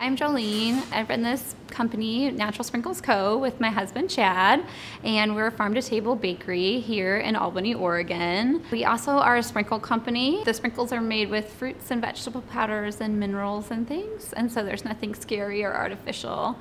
I'm Jolene. I run this company, Natural Sprinkles Co., with my husband Chad, and we're a farm to table bakery here in Albany, Oregon. We also are a sprinkle company. The sprinkles are made with fruits and vegetable powders and minerals and things, and so there's nothing scary or artificial.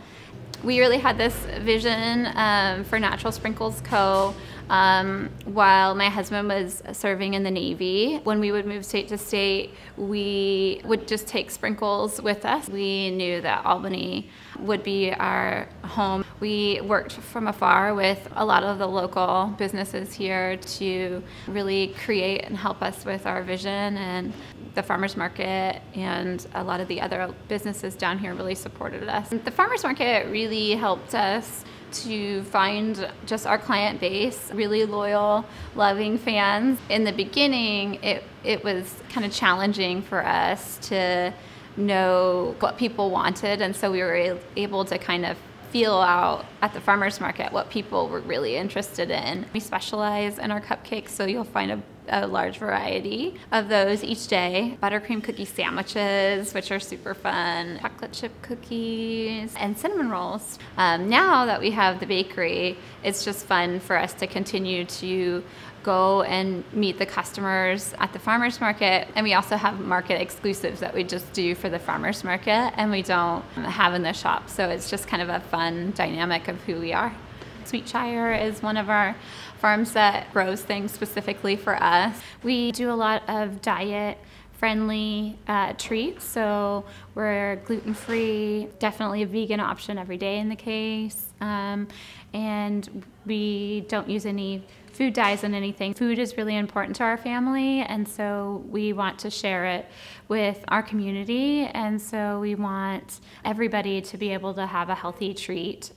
We really had this vision um, for Natural Sprinkles Co. Um, while my husband was serving in the Navy. When we would move state to state, we would just take sprinkles with us. We knew that Albany would be our home. We worked from afar with a lot of the local businesses here to really create and help us with our vision and the farmers market and a lot of the other businesses down here really supported us. The farmers market really helped us to find just our client base, really loyal, loving fans. In the beginning, it, it was kind of challenging for us to know what people wanted, and so we were able to kind of feel out at the farmers market what people were really interested in. We specialize in our cupcakes, so you'll find a, a, large variety of those each day. Buttercream cookie sandwiches, which are super fun, chocolate chip cookies, and cinnamon rolls. Um, now that we have the bakery, it's just fun for us to continue to go and meet the customers at the farmers market. And we also have market exclusives that we just do for the farmers market and we don't have in the shop. So it's just kind of a fun dynamic of who we are. Sweetshire is one of our farms that grows things specifically for us. We do a lot of diet friendly uh, treats. So we're gluten free, definitely a vegan option every day in the case. Um, and we don't use any food dyes in anything. Food is really important to our family, and so we want to share it with our community. And so we want everybody to be able to have a healthy treat.